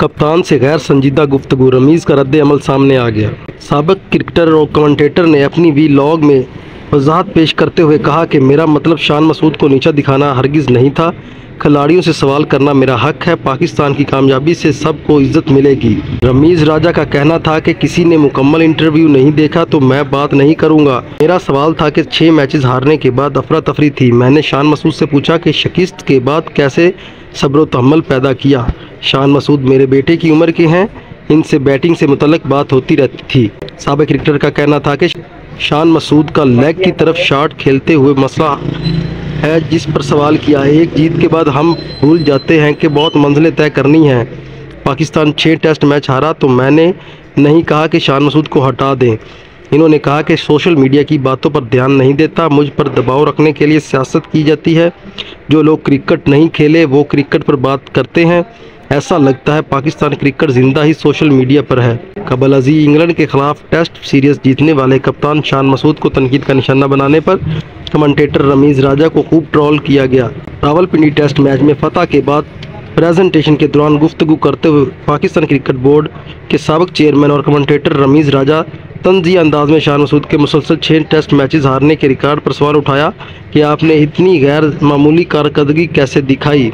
कप्तान से गैर संजीदा गुफ्तगु रमीज़ का रद्द अमल सामने आ गया। सबक क्रिकेटर और कमेंटेटर ने अपनी वी लॉग में वजाहत पेश करते हुए कहा कि मेरा मतलब शान मसूद को नीचा दिखाना हरगिज़ नहीं था। खिलाड़ियों से सवाल करना मेरा हक है। पाकिस्तान की कामयाबी से सबको इज़्ज़त मिलेगी। रमीज़ राजा का कहना था कि किसी ने मुकम्मल इंटरव्यू नहीं देखा तो मैं बात नहीं करूँगा। मेरा सवाल था कि छः मैचेस हारने के बाद अफरा तफरी थी। मैंने शान मसूद से पूछा कि शिकस्त के बाद कैसे सब्र तहमल पैदा किया। शान मसूद मेरे बेटे की उम्र के हैं। इनसे बैटिंग से मुतलक बात होती रहती थी। सबक क्रिकेटर का कहना था कि शान मसूद का लेग की तरफ़ शॉट खेलते हुए मसला है, जिस पर सवाल किया है। एक जीत के बाद हम भूल जाते हैं कि बहुत मंजिलें तय करनी हैं। पाकिस्तान छः टेस्ट मैच हारा तो मैंने नहीं कहा कि शान मसूद को हटा दें। इन्होंने कहा कि सोशल मीडिया की बातों पर ध्यान नहीं देता। मुझ पर दबाव रखने के लिए सियासत की जाती है। जो लोग क्रिकेट नहीं खेले, वो क्रिकेट पर बात करते हैं। ऐसा लगता है पाकिस्तान क्रिकेट ज़िंदा ही सोशल मीडिया पर है। कबल अजी इंग्लैंड के खिलाफ टेस्ट सीरीज़ जीतने वाले कप्तान शान मसूद को तनकीद का निशाना बनाने पर कमेंटेटर रमीज़ राजा को खूब ट्रोल किया गया। रावलपिंडी टेस्ट मैच में फतह के बाद प्रेजेंटेशन के दौरान गुफ्तु करते हुए पाकिस्तान क्रिकेट बोर्ड के सबक चेयरमैन और कमेंटेटर रमीज़ राजा तंजी अंदाज में शान मसूद के मुसलसल छः टेस्ट मैचेस हारने के रिकॉर्ड पर सवाल उठाया। कि आपने इतनी गैर मामूली कारकर्दगी कैसे दिखाई?